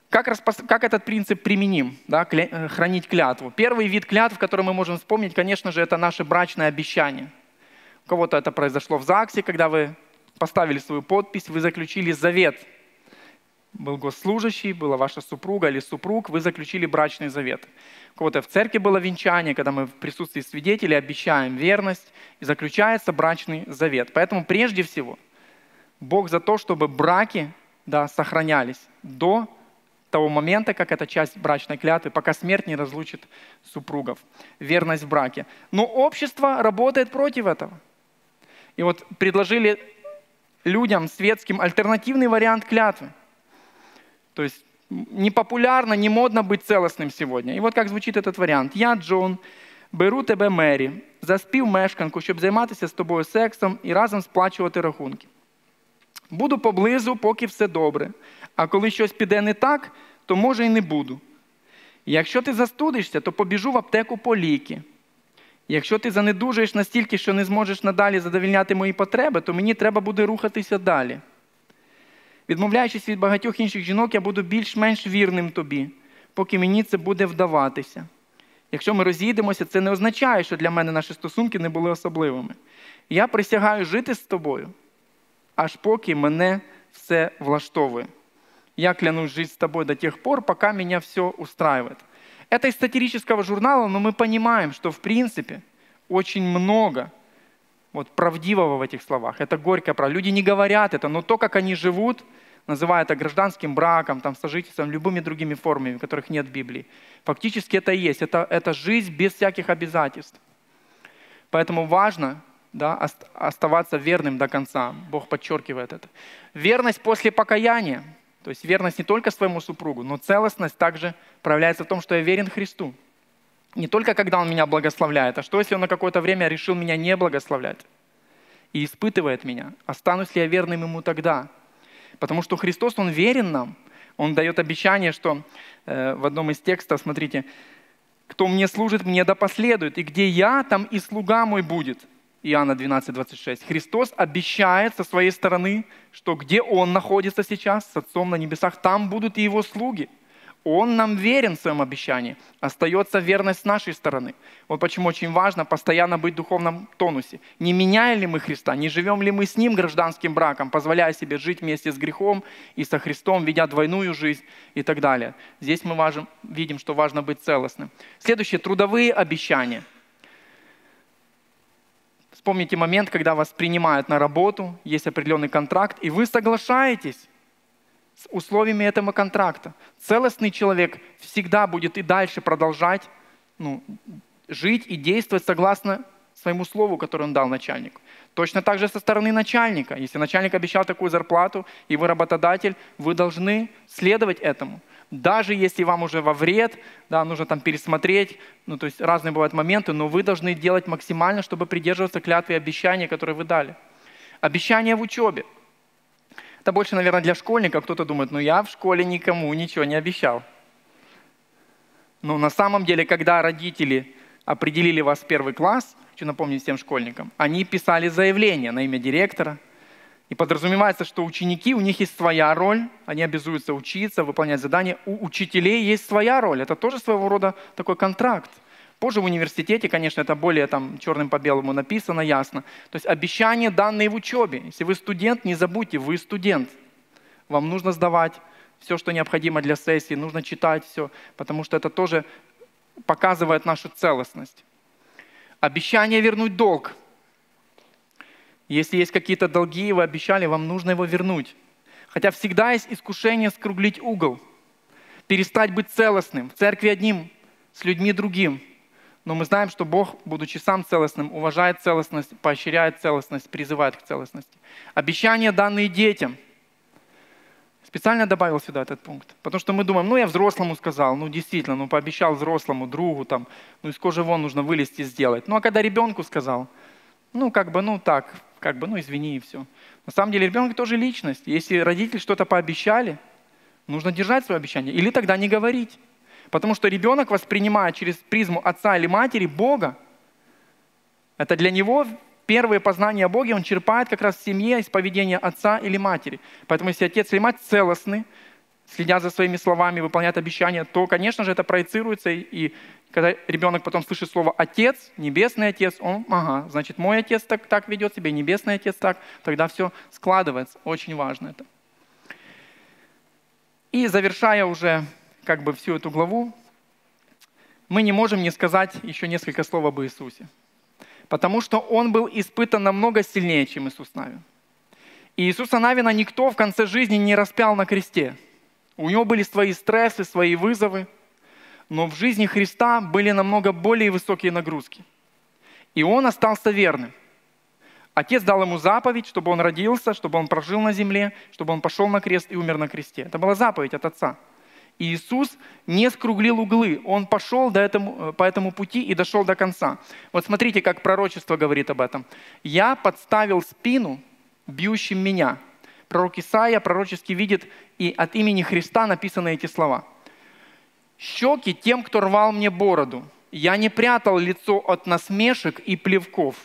[SPEAKER 1] Как, распос... как этот принцип применим, да, кля... Э, хранить клятву? Первый вид клятв, который мы можем вспомнить, конечно же, это наше брачное обещание. У кого-то это произошло в ЗАГСе, когда вы поставили свою подпись, вы заключили завет был госслужащий, была ваша супруга или супруг, вы заключили брачный завет. У кого-то в церкви было венчание, когда мы в присутствии свидетелей обещаем верность, и заключается брачный завет. Поэтому прежде всего Бог за то, чтобы браки да, сохранялись до того момента, как эта часть брачной клятвы, пока смерть не разлучит супругов. Верность в браке. Но общество работает против этого. И вот предложили людям светским альтернативный вариант клятвы – то есть не популярно, не модно быть целостным сегодня. І от як звучить этот варіант. Я, Джон, беру тебе, Мері, за співмешканку, щоб займатися з тобою сексом і разом сплачувати рахунки. Буду поблизу, поки все добре. А коли щось піде не так, то може і не буду. Якщо ти застудишся, то побіжу в аптеку по ліки. Якщо ти занедужаєш настільки, що не зможеш надалі задовільняти мої потреби, то мені треба буде рухатися далі. Відмовляючись від багатьох інших жінок, я буду більш-менш вірним тобі, поки мені це буде вдаватися. Якщо ми розійдемося, це не означає, що для мене наші стосунки не були особливими. Я присягаю жити з тобою, аж поки мене все влаштовує. Я клянусь жить с тобой до тех пор, пока меня все устраивает. Это из сатирического журнала, но мы понимаем, что в принципе очень много вот, правдивого в этих словах. Это горькая правда. Люди не говорят это, но то, как они живут, называя это гражданским браком, там, сожительством, любыми другими формами, которых нет в Библии. Фактически это и есть. Это, это жизнь без всяких обязательств. Поэтому важно да, оставаться верным до конца. Бог подчеркивает это. Верность после покаяния. То есть верность не только своему супругу, но целостность также проявляется в том, что я верен Христу. Не только когда Он меня благословляет, а что, если Он на какое-то время решил меня не благословлять и испытывает меня? Останусь ли я верным Ему тогда? Потому что Христос, Он верен нам. Он дает обещание, что э, в одном из текстов, смотрите, «Кто мне служит, мне да последует, и где я, там и слуга мой будет». Иоанна 12, 26. Христос обещает со своей стороны, что где Он находится сейчас, с Отцом на небесах, там будут и Его слуги – он нам верен в своем обещании. Остается верность с нашей стороны. Вот почему очень важно постоянно быть в духовном тонусе. Не меняем ли мы Христа, не живем ли мы с Ним гражданским браком, позволяя себе жить вместе с грехом и со Христом, ведя двойную жизнь и так далее. Здесь мы важим, видим, что важно быть целостным. Следующее – трудовые обещания. Вспомните момент, когда вас принимают на работу, есть определенный контракт, и вы соглашаетесь с условиями этого контракта. Целостный человек всегда будет и дальше продолжать ну, жить и действовать согласно своему слову, которое он дал начальнику. Точно так же со стороны начальника. Если начальник обещал такую зарплату, и вы работодатель, вы должны следовать этому. Даже если вам уже во вред, да, нужно там пересмотреть, ну, то есть разные бывают моменты, но вы должны делать максимально, чтобы придерживаться клятвы и обещания, которые вы дали. Обещания в учебе – это больше, наверное, для школьников. Кто-то думает, ну я в школе никому ничего не обещал. Но на самом деле, когда родители определили вас в первый класс, хочу напомнить всем школьникам, они писали заявление на имя директора. И подразумевается, что ученики, у них есть своя роль, они обязуются учиться, выполнять задания. У учителей есть своя роль. Это тоже своего рода такой контракт. Позже в университете, конечно, это более там черным по белому написано, ясно. То есть обещания, данные в учебе. Если вы студент, не забудьте, вы студент. Вам нужно сдавать все, что необходимо для сессии, нужно читать все, потому что это тоже показывает нашу целостность. Обещание вернуть долг. Если есть какие-то долги, вы обещали, вам нужно его вернуть. Хотя всегда есть искушение скруглить угол, перестать быть целостным. В церкви одним, с людьми другим – но мы знаем, что Бог, будучи сам целостным, уважает целостность, поощряет целостность, призывает к целостности. Обещания, данные детям. Специально добавил сюда этот пункт. Потому что мы думаем, ну я взрослому сказал, ну действительно, ну пообещал взрослому, другу, там, ну из кожи вон нужно вылезти и сделать. Ну а когда ребенку сказал, ну как бы, ну так, как бы, ну извини и все. На самом деле ребенок тоже личность. Если родители что-то пообещали, нужно держать свое обещание. Или тогда не говорить. Потому что ребенок воспринимает через призму отца или матери Бога. Это для него первые познания о Боге он черпает как раз в семье из поведения отца или матери. Поэтому если отец или мать целостны, следят за своими словами, выполняют обещания, то, конечно же, это проецируется. И, и когда ребенок потом слышит слово «отец», «небесный отец», он, ага, значит, мой отец так, так ведет себя, небесный отец так, тогда все складывается. Очень важно это. И завершая уже как бы всю эту главу, мы не можем не сказать еще несколько слов об Иисусе. Потому что Он был испытан намного сильнее, чем Иисус Навин. И Иисуса Навина никто в конце жизни не распял на кресте. У него были свои стрессы, свои вызовы, но в жизни Христа были намного более высокие нагрузки. И он остался верным. Отец дал ему заповедь, чтобы он родился, чтобы он прожил на земле, чтобы он пошел на крест и умер на кресте. Это была заповедь от Отца – Иисус не скруглил углы, Он пошел до этому, по этому пути и дошел до конца. Вот смотрите, как пророчество говорит об этом. «Я подставил спину бьющим меня». Пророк Исаия пророчески видит, и от имени Христа написаны эти слова. «Щеки тем, кто рвал мне бороду. Я не прятал лицо от насмешек и плевков».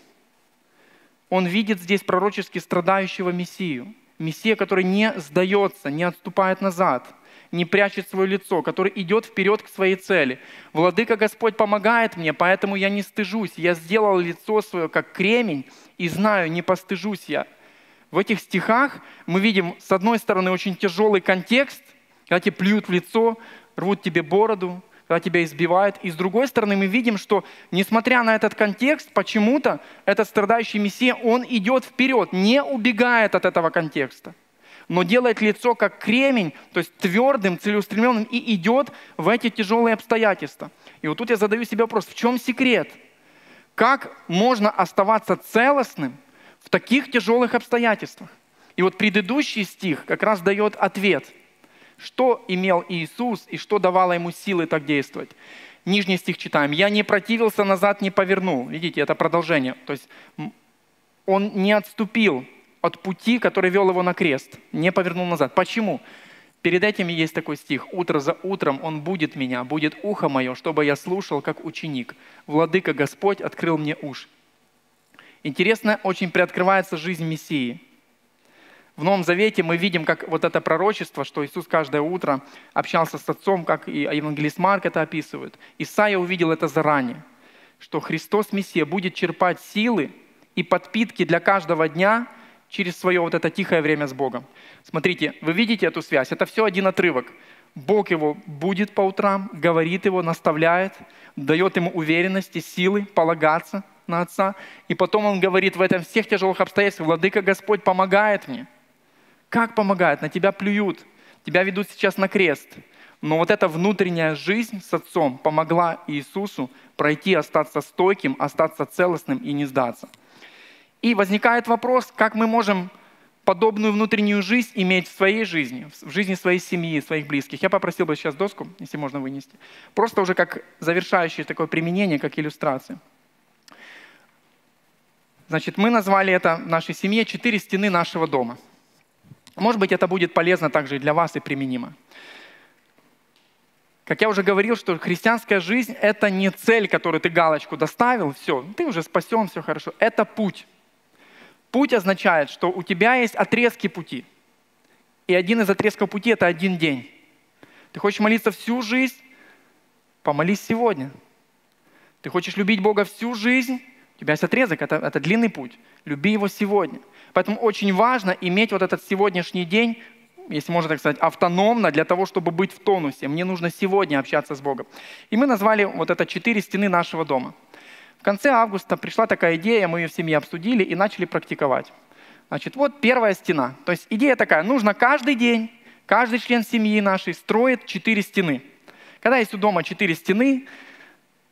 [SPEAKER 1] Он видит здесь пророчески страдающего Мессию. Мессия, который не сдается, не отступает назад – не прячет свое лицо, который идет вперед к своей цели. Владыка Господь помогает мне, поэтому я не стыжусь. Я сделал лицо свое как кремень и знаю, не постыжусь я. В этих стихах мы видим, с одной стороны, очень тяжелый контекст, когда тебе плюют в лицо, рвут тебе бороду, когда тебя избивают. И с другой стороны, мы видим, что несмотря на этот контекст, почему-то этот страдающий Мессия, он идет вперед, не убегает от этого контекста но делает лицо как кремень, то есть твердым, целеустремленным, и идет в эти тяжелые обстоятельства. И вот тут я задаю себе вопрос, в чем секрет? Как можно оставаться целостным в таких тяжелых обстоятельствах? И вот предыдущий стих как раз дает ответ. Что имел Иисус и что давало ему силы так действовать? Нижний стих читаем. «Я не противился, назад не повернул». Видите, это продолжение. То есть он не отступил, от пути, который вел его на крест, не повернул назад. Почему? Перед этим есть такой стих. «Утро за утром Он будет меня, будет ухо мое, чтобы я слушал, как ученик. Владыка Господь открыл мне уж». Интересно, очень приоткрывается жизнь Мессии. В Новом Завете мы видим, как вот это пророчество, что Иисус каждое утро общался с Отцом, как и евангелист Марк это описывает. Исаия увидел это заранее, что Христос Мессия будет черпать силы и подпитки для каждого дня – через свое вот это тихое время с Богом. Смотрите, вы видите эту связь? Это все один отрывок. Бог его будет по утрам, говорит его, наставляет, дает ему уверенности, силы полагаться на Отца. И потом он говорит в этом всех тяжелых обстоятельствах, Владыка Господь помогает мне. Как помогает? На тебя плюют, тебя ведут сейчас на крест. Но вот эта внутренняя жизнь с Отцом помогла Иисусу пройти, остаться стойким, остаться целостным и не сдаться. И возникает вопрос, как мы можем подобную внутреннюю жизнь иметь в своей жизни, в жизни своей семьи, своих близких. Я попросил бы сейчас доску, если можно вынести. Просто уже как завершающее такое применение, как иллюстрация. Значит, мы назвали это в нашей семье «Четыре стены нашего дома». Может быть, это будет полезно также и для вас и применимо. Как я уже говорил, что христианская жизнь – это не цель, которую ты галочку доставил, все, ты уже спасен, все хорошо. Это путь. Путь означает, что у тебя есть отрезки пути. И один из отрезков пути – это один день. Ты хочешь молиться всю жизнь? Помолись сегодня. Ты хочешь любить Бога всю жизнь? У тебя есть отрезок, это, это длинный путь. Люби его сегодня. Поэтому очень важно иметь вот этот сегодняшний день, если можно так сказать, автономно для того, чтобы быть в тонусе. Мне нужно сегодня общаться с Богом. И мы назвали вот это четыре стены нашего дома – конце августа пришла такая идея, мы ее в семье обсудили и начали практиковать. Значит, вот первая стена. То есть идея такая, нужно каждый день, каждый член семьи нашей строит четыре стены. Когда есть у дома четыре стены,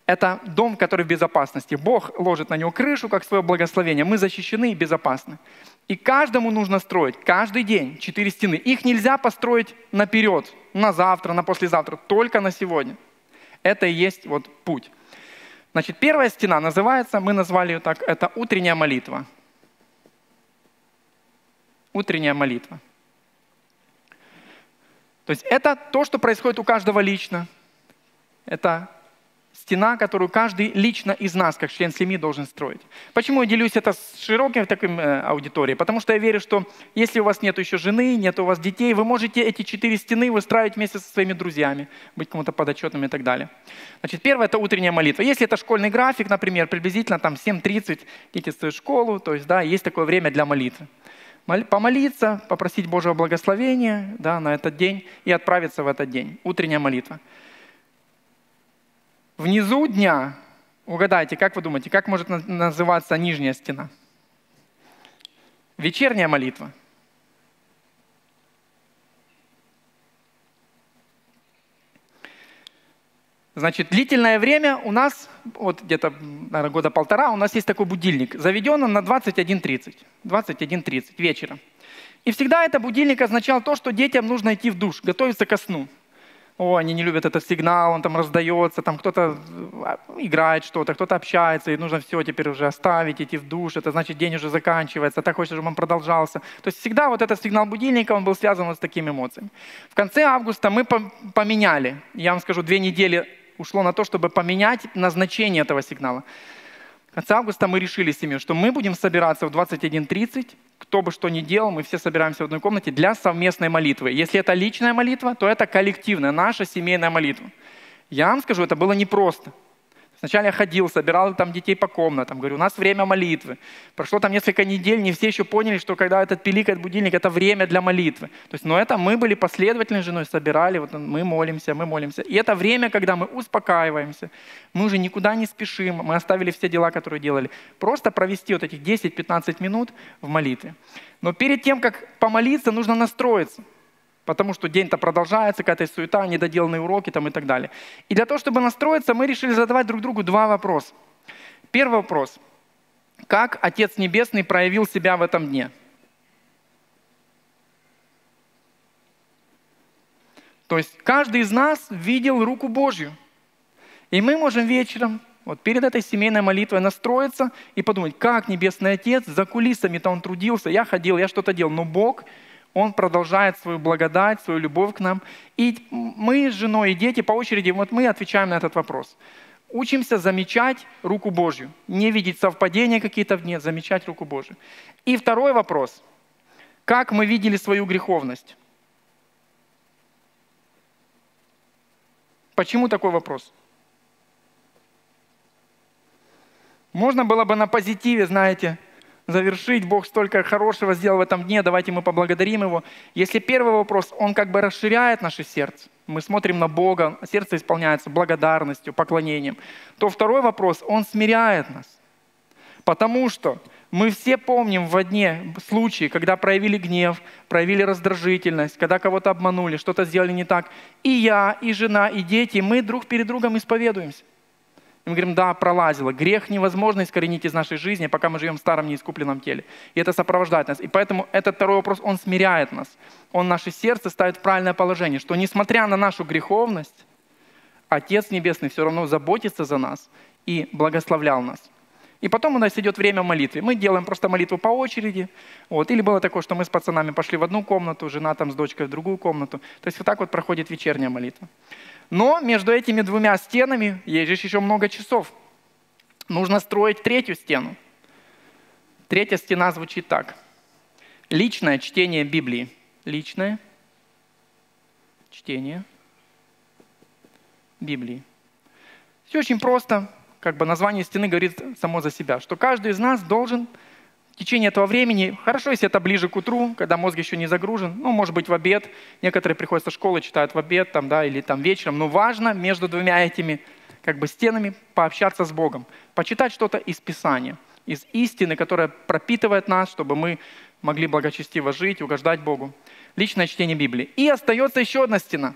[SPEAKER 1] это дом, который в безопасности. Бог ложит на него крышу, как свое благословение. Мы защищены и безопасны. И каждому нужно строить каждый день четыре стены. Их нельзя построить наперед, на завтра, на послезавтра, только на сегодня. Это и есть вот путь. Значит, первая стена называется, мы назвали ее так, это утренняя молитва. Утренняя молитва. То есть это то, что происходит у каждого лично. Это стена, которую каждый лично из нас, как член семьи, должен строить. Почему я делюсь это с широкой такой э, аудиторией? Потому что я верю, что если у вас нет еще жены, нет у вас детей, вы можете эти четыре стены выстраивать вместе со своими друзьями, быть кому-то подотчетным и так далее. Значит, первое – это утренняя молитва. Если это школьный график, например, приблизительно там 7.30 дети в школу, то есть, да, есть такое время для молитвы. Помолиться, попросить Божьего благословения да, на этот день и отправиться в этот день. Утренняя молитва. Внизу дня, угадайте, как вы думаете, как может называться нижняя стена? Вечерняя молитва. Значит, длительное время у нас, вот где-то, наверное, года полтора, у нас есть такой будильник. Заведен он на 21.30. 21.30 вечера. И всегда это будильник означал то, что детям нужно идти в душ, готовиться ко сну. О, они не любят этот сигнал, он там раздается, там кто-то а, играет что-то, кто-то общается, и нужно все теперь уже оставить, идти в душ, это значит день уже заканчивается, так хочется, чтобы он продолжался. То есть всегда вот этот сигнал будильника, он был связан вот с такими эмоциями. В конце августа мы поменяли, я вам скажу, две недели ушло на то, чтобы поменять назначение этого сигнала. В конце августа мы решили с семьей, что мы будем собираться в 21.30, кто бы что ни делал, мы все собираемся в одной комнате для совместной молитвы. Если это личная молитва, то это коллективная, наша семейная молитва. Я вам скажу, это было непросто. Сначала я ходил, собирал там детей по комнатам, говорю, у нас время молитвы. Прошло там несколько недель, не все еще поняли, что когда этот пиликает будильник, это время для молитвы. То есть, но это мы были последовательной женой, собирали, вот мы молимся, мы молимся. И это время, когда мы успокаиваемся, мы уже никуда не спешим, мы оставили все дела, которые делали. Просто провести вот этих 10-15 минут в молитве. Но перед тем, как помолиться, нужно настроиться потому что день-то продолжается, какая-то суета, недоделанные уроки там и так далее. И для того, чтобы настроиться, мы решили задавать друг другу два вопроса. Первый вопрос. Как Отец Небесный проявил себя в этом дне? То есть каждый из нас видел руку Божью. И мы можем вечером, вот перед этой семейной молитвой настроиться и подумать, как Небесный Отец за кулисами-то он трудился, я ходил, я что-то делал, но Бог он продолжает свою благодать, свою любовь к нам. И мы с женой и дети по очереди, вот мы отвечаем на этот вопрос. Учимся замечать руку Божью. Не видеть совпадения какие-то в дне, замечать руку Божью. И второй вопрос. Как мы видели свою греховность? Почему такой вопрос? Можно было бы на позитиве, знаете, завершить. Бог столько хорошего сделал в этом дне, давайте мы поблагодарим Его. Если первый вопрос, он как бы расширяет наше сердце, мы смотрим на Бога, сердце исполняется благодарностью, поклонением, то второй вопрос, он смиряет нас. Потому что мы все помним в дне случаи, когда проявили гнев, проявили раздражительность, когда кого-то обманули, что-то сделали не так. И я, и жена, и дети, мы друг перед другом исповедуемся. И мы говорим, да, пролазило. Грех невозможно искоренить из нашей жизни, пока мы живем в старом неискупленном теле. И это сопровождает нас. И поэтому этот второй вопрос, он смиряет нас. Он наше сердце ставит в правильное положение, что несмотря на нашу греховность, Отец Небесный все равно заботится за нас и благословлял нас. И потом у нас идет время молитвы. Мы делаем просто молитву по очереди. Вот. Или было такое, что мы с пацанами пошли в одну комнату, жена там с дочкой в другую комнату. То есть вот так вот проходит вечерняя молитва. Но между этими двумя стенами есть еще много часов. Нужно строить третью стену. Третья стена звучит так. Личное чтение Библии. Личное чтение Библии. Все очень просто. Как бы название стены говорит само за себя, что каждый из нас должен в течение этого времени, хорошо, если это ближе к утру, когда мозг еще не загружен, ну, может быть, в обед, некоторые приходят со школы, читают в обед, там, да, или там вечером, но важно между двумя этими как бы стенами пообщаться с Богом, почитать что-то из Писания, из истины, которая пропитывает нас, чтобы мы могли благочестиво жить, угождать Богу. Личное чтение Библии. И остается еще одна стена.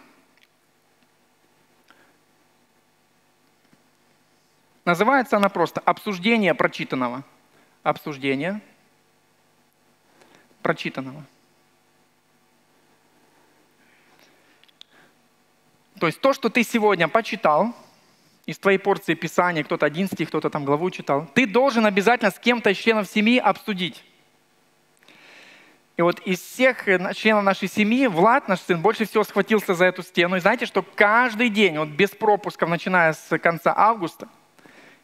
[SPEAKER 1] Называется она просто «Обсуждение прочитанного» обсуждения прочитанного. То есть то, что ты сегодня почитал, из твоей порции Писания, кто-то один стих, кто-то там главу читал, ты должен обязательно с кем-то из членов семьи обсудить. И вот из всех э, членов нашей семьи Влад, наш сын, больше всего схватился за эту стену. И знаете, что каждый день, вот без пропусков, начиная с конца августа,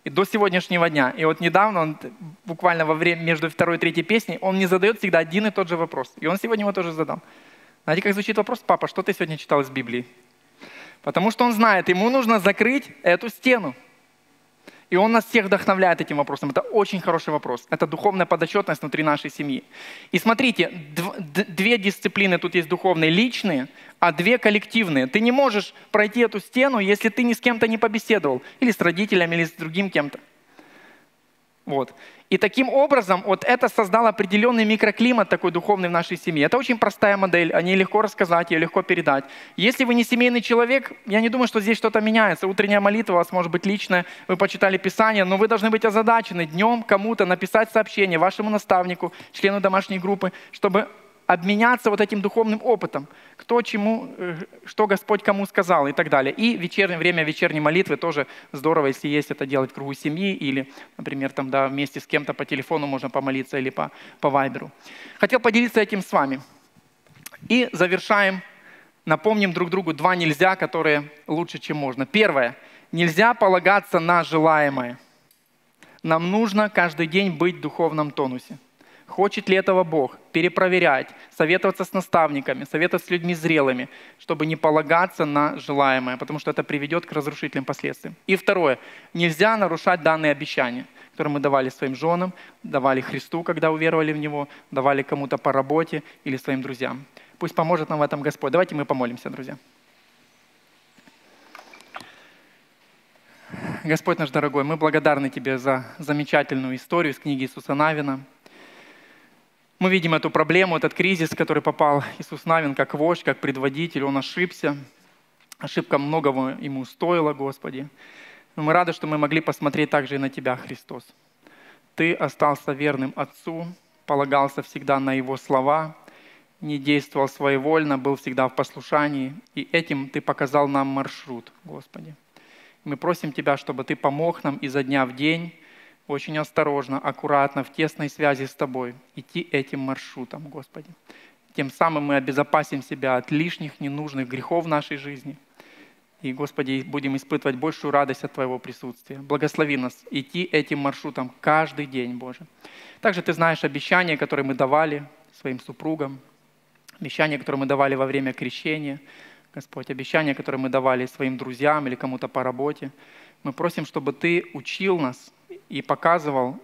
[SPEAKER 1] и до сегодняшнего дня. И вот недавно, он, буквально во время между второй и третьей песней, он мне задает всегда один и тот же вопрос. И он сегодня его тоже задал. Знаете, как звучит вопрос? Папа, что ты сегодня читал из Библии? Потому что он знает, ему нужно закрыть эту стену. И он нас всех вдохновляет этим вопросом. Это очень хороший вопрос. Это духовная подотчетность внутри нашей семьи. И смотрите, две дисциплины тут есть духовные, личные, а две коллективные. Ты не можешь пройти эту стену, если ты ни с кем-то не побеседовал. Или с родителями, или с другим кем-то. Вот. И таким образом вот это создало определенный микроклимат такой духовный в нашей семье. Это очень простая модель, о ней легко рассказать, ее легко передать. Если вы не семейный человек, я не думаю, что здесь что-то меняется. Утренняя молитва у вас может быть личная, вы почитали Писание, но вы должны быть озадачены днем кому-то написать сообщение вашему наставнику, члену домашней группы, чтобы обменяться вот этим духовным опытом, кто чему, э, что Господь кому сказал и так далее. И вечернее время вечерней молитвы тоже здорово, если есть это делать в кругу семьи или, например, там, да, вместе с кем-то по телефону можно помолиться или по, по вайберу. Хотел поделиться этим с вами. И завершаем, напомним друг другу два нельзя, которые лучше, чем можно. Первое. Нельзя полагаться на желаемое. Нам нужно каждый день быть в духовном тонусе. Хочет ли этого Бог? Перепроверять, советоваться с наставниками, советоваться с людьми зрелыми, чтобы не полагаться на желаемое, потому что это приведет к разрушительным последствиям. И второе, нельзя нарушать данные обещания, которые мы давали своим женам, давали Христу, когда уверовали в Него, давали кому-то по работе или своим друзьям. Пусть поможет нам в этом Господь. Давайте мы помолимся, друзья. Господь наш дорогой, мы благодарны Тебе за замечательную историю из книги Иисуса Навина – мы видим эту проблему, этот кризис, в который попал Иисус Навин как вождь, как предводитель. Он ошибся. Ошибка многого ему стоила, Господи. Но мы рады, что мы могли посмотреть также и на Тебя, Христос. Ты остался верным Отцу, полагался всегда на Его слова, не действовал своевольно, был всегда в послушании. И этим Ты показал нам маршрут, Господи. Мы просим Тебя, чтобы Ты помог нам изо дня в день очень осторожно, аккуратно, в тесной связи с Тобой идти этим маршрутом, Господи. Тем самым мы обезопасим себя от лишних, ненужных грехов в нашей жизни. И, Господи, будем испытывать большую радость от Твоего присутствия. Благослови нас идти этим маршрутом каждый день, Боже. Также Ты знаешь обещания, которые мы давали своим супругам, обещания, которые мы давали во время крещения, Господь, обещания, которые мы давали своим друзьям или кому-то по работе. Мы просим, чтобы Ты учил нас и показывал,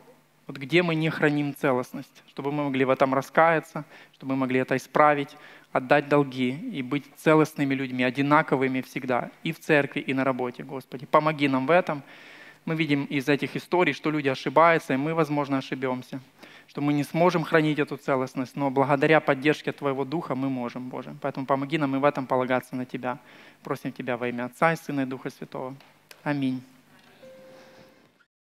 [SPEAKER 1] вот где мы не храним целостность, чтобы мы могли в этом раскаяться, чтобы мы могли это исправить, отдать долги и быть целостными людьми, одинаковыми всегда, и в церкви, и на работе, Господи. Помоги нам в этом. Мы видим из этих историй, что люди ошибаются, и мы, возможно, ошибемся, что мы не сможем хранить эту целостность, но благодаря поддержке Твоего Духа мы можем, Боже. Поэтому помоги нам и в этом полагаться на Тебя. Просим Тебя во имя Отца и Сына и Духа Святого. Аминь.